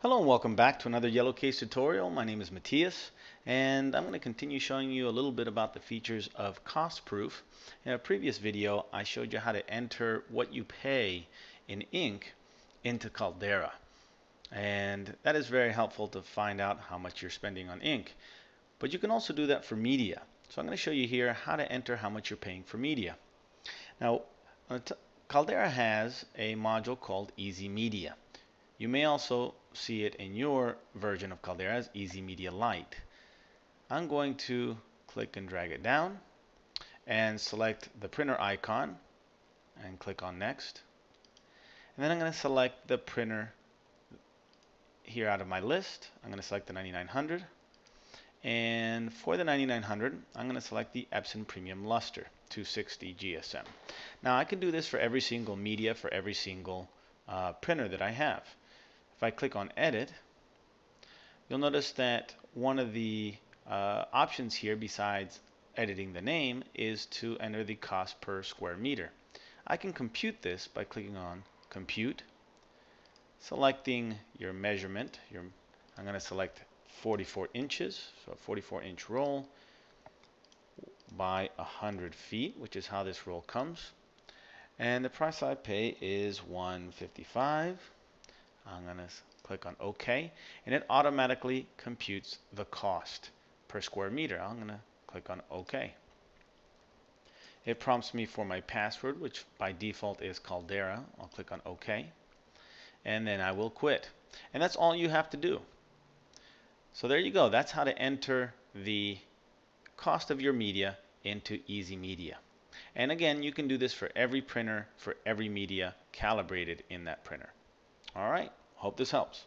Hello and welcome back to another Yellow Case tutorial. My name is Matias and I'm going to continue showing you a little bit about the features of cost proof. In a previous video I showed you how to enter what you pay in ink into Caldera and that is very helpful to find out how much you're spending on ink. But you can also do that for media. So I'm going to show you here how to enter how much you're paying for media. Now uh, Caldera has a module called Easy Media. You may also see it in your version of Caldera as Easy Media Lite. I'm going to click and drag it down and select the printer icon and click on next. And then I'm going to select the printer here out of my list. I'm going to select the 9900 and for the 9900 I'm going to select the Epson Premium Luster 260 GSM. Now I can do this for every single media for every single uh, printer that I have. If I click on edit, you'll notice that one of the uh, options here besides editing the name is to enter the cost per square meter. I can compute this by clicking on compute, selecting your measurement. Your, I'm going to select 44 inches, so a 44 inch roll by 100 feet, which is how this roll comes. And the price I pay is 155. I'm going to click on OK, and it automatically computes the cost per square meter. I'm going to click on OK. It prompts me for my password, which by default is Caldera. I'll click on OK, and then I will quit. And that's all you have to do. So there you go. That's how to enter the cost of your media into Easy Media. And again, you can do this for every printer, for every media calibrated in that printer. All right. Hope this helps.